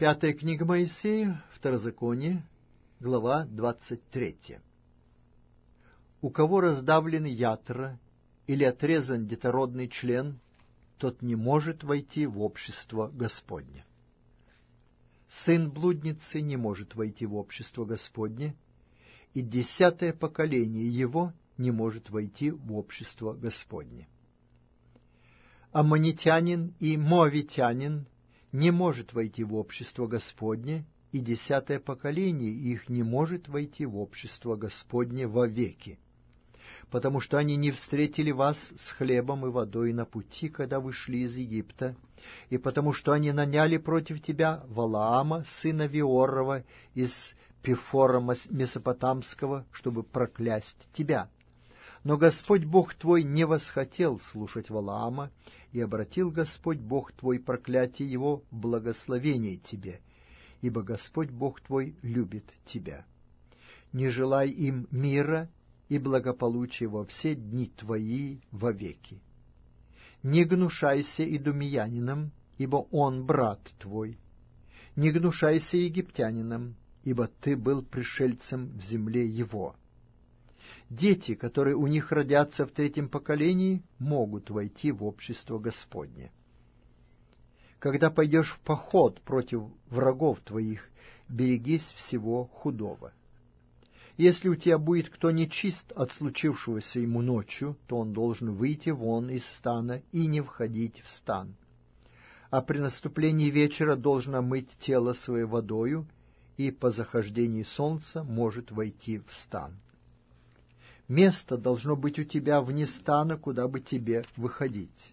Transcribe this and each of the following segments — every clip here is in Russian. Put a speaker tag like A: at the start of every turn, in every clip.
A: Пятая книга Моисея, Второзаконие, глава 23. У кого раздавлены ятра или отрезан детородный член, тот не может войти в общество Господне. Сын блудницы не может войти в общество Господне, и десятое поколение его не может войти в общество Господне. Аммонитянин и моавитянин не может войти в общество Господне, и десятое поколение их не может войти в общество Господне вовеки, потому что они не встретили вас с хлебом и водой на пути, когда вы шли из Египта, и потому что они наняли против тебя Валаама, сына Виорова, из Пифора Месопотамского, чтобы проклясть тебя. Но Господь Бог твой не восхотел слушать Валаама, и обратил Господь Бог твой проклятие его в благословение тебе, ибо Господь Бог твой любит тебя. Не желай им мира и благополучия во все дни твои вовеки. Не гнушайся и ибо он брат твой. Не гнушайся египтянином, ибо ты был пришельцем в земле его. Дети, которые у них родятся в третьем поколении, могут войти в общество Господне. Когда пойдешь в поход против врагов твоих, берегись всего худого. Если у тебя будет кто нечист от случившегося ему ночью, то он должен выйти вон из стана и не входить в стан. А при наступлении вечера должен омыть тело своей водою, и по захождении солнца может войти в стан. Место должно быть у тебя вне стана, куда бы тебе выходить.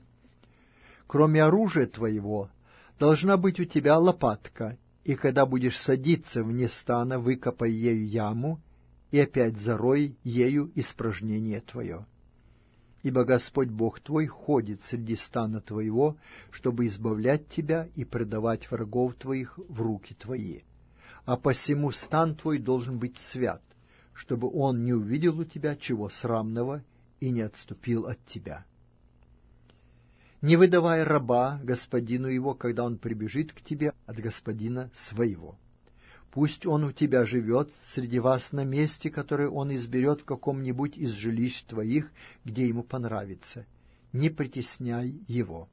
A: Кроме оружия твоего, должна быть у тебя лопатка, и когда будешь садиться вне стана, выкопай ею яму, и опять зарой ею испражнение твое. Ибо Господь Бог твой ходит среди стана твоего, чтобы избавлять тебя и предавать врагов твоих в руки твои. А посему стан твой должен быть свят, чтобы он не увидел у тебя чего срамного и не отступил от тебя. Не выдавай раба господину его, когда он прибежит к тебе от господина своего. Пусть он у тебя живет среди вас на месте, которое он изберет в каком-нибудь из жилищ твоих, где ему понравится. Не притесняй его.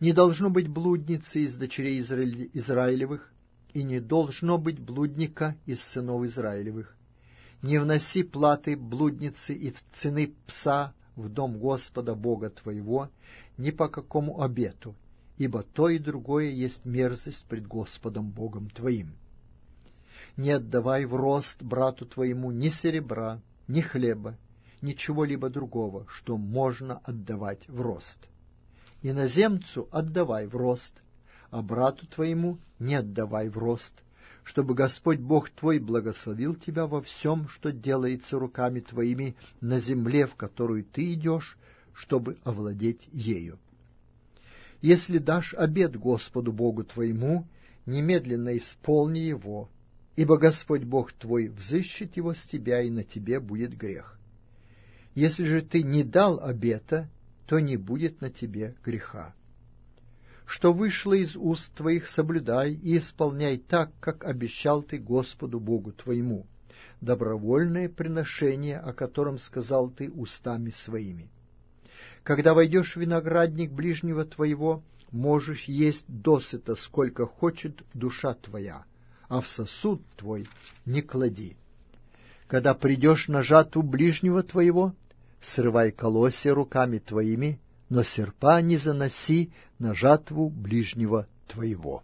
A: Не должно быть блудницы из дочерей Израилевых, и не должно быть блудника из сынов Израилевых не вноси платы блудницы и цены пса в дом Господа Бога твоего ни по какому обету, ибо то и другое есть мерзость пред Господом Богом твоим. Не отдавай в рост брату твоему ни серебра, ни хлеба, ничего-либо другого, что можно отдавать в рост. Иноземцу отдавай в рост, а брату твоему не отдавай в рост, чтобы Господь Бог твой благословил тебя во всем, что делается руками твоими на земле, в которую ты идешь, чтобы овладеть ею. Если дашь обед Господу Богу твоему, немедленно исполни его, ибо Господь Бог твой взыщет его с тебя, и на тебе будет грех. Если же ты не дал обета, то не будет на тебе греха что вышло из уст твоих, соблюдай и исполняй так, как обещал ты Господу Богу твоему, добровольное приношение, о котором сказал ты устами своими. Когда войдешь в виноградник ближнего твоего, можешь есть досыта, сколько хочет душа твоя, а в сосуд твой не клади. Когда придешь на жатву ближнего твоего, срывай колосья руками твоими, но серпа не заноси на жатву ближнего твоего.